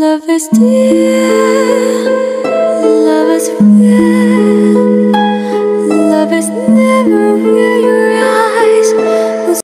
Love is dear.